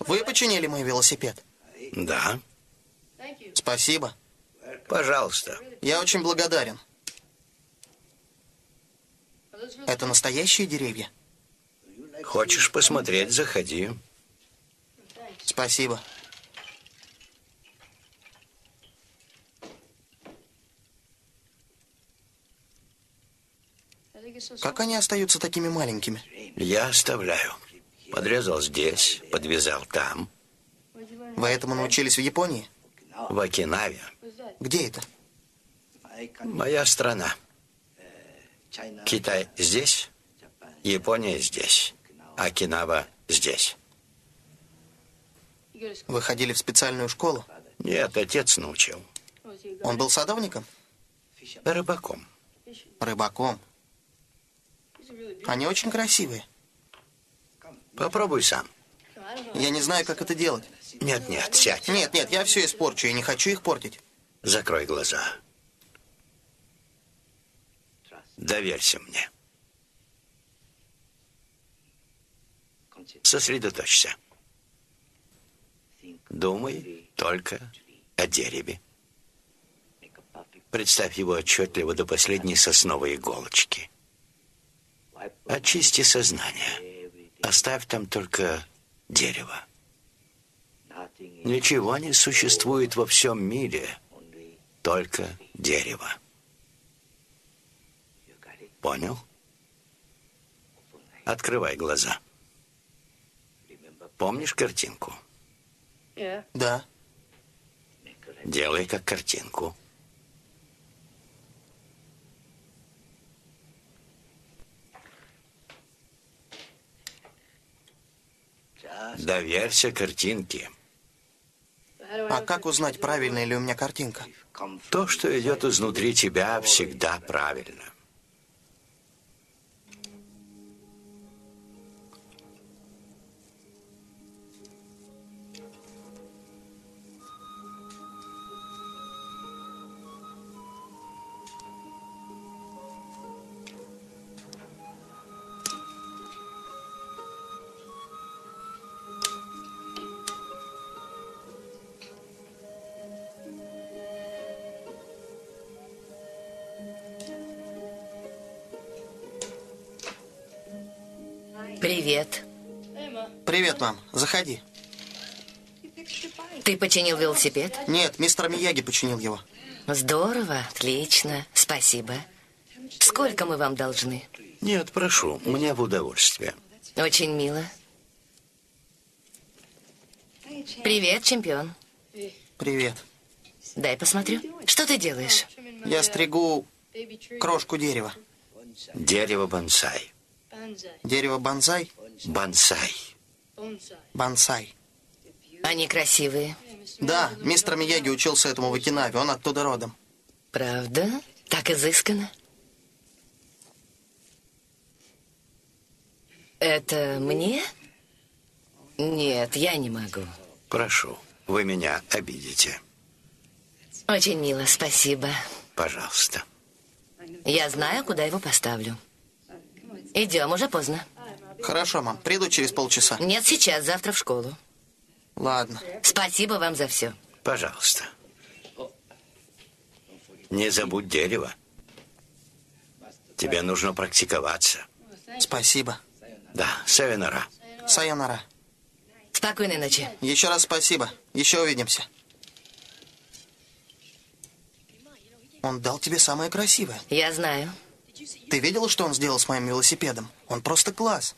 Вы починили мой велосипед? Да, Спасибо. пожалуйста. Я очень благодарен. Это настоящие деревья? Хочешь посмотреть, заходи. Спасибо. Как они остаются такими маленькими? Я оставляю. Подрезал здесь, подвязал там, Вы этому научились в Японии? в Окинаве. Где это? Моя страна. Китай здесь, Япония здесь, Окинава здесь. Вы ходили в специальную школу? Нет, отец научил. Он был садовником? Рыбаком. Рыбаком? Они очень красивые. Попробуй сам. Я не знаю, как это делать. Нет, нет, сядь. Нет, нет, я все испорчу, я не хочу их портить. Закрой глаза. Доверься мне. Сосредоточься. Думай только о дереве. Представь его отчетливо до последней сосновой иголочки. Очисти сознание. Оставь там только дерево. Ничего не существует во всем мире, только дерево. Понял? Открывай глаза. Помнишь картинку? Да. Делай как картинку. Доверься картинке. А как узнать, правильная ли у меня картинка? То, что идет изнутри тебя, всегда правильно. Привет. Привет, мам. Заходи. Ты починил велосипед? Нет, мистер Мияги починил его. Здорово, отлично, спасибо. Сколько мы вам должны? Нет, прошу, мне в удовольствие. Очень мило. Привет, чемпион. Привет. Дай посмотрю. Что ты делаешь? Я стригу крошку дерева. Дерево бонсай. Дерево бонсай? Бонсай. Бонсай. Они красивые. Да, мистер Мияги учился этому в Окинаве, он оттуда родом. Правда? Так изысканно. Это мне? Нет, я не могу. Прошу, вы меня обидите. Очень мило, спасибо. Пожалуйста. Я знаю, куда его поставлю. Идем, уже поздно. Хорошо, мам, приду через полчаса. Нет, сейчас, завтра в школу. Ладно. Спасибо вам за все. Пожалуйста. Не забудь дерево. Тебе нужно практиковаться. Спасибо. Да, Савинара. Сайонара. Спокойной ночи. Еще раз спасибо. Еще увидимся. Он дал тебе самое красивое. Я знаю. Ты видела, что он сделал с моим велосипедом? Он просто класс.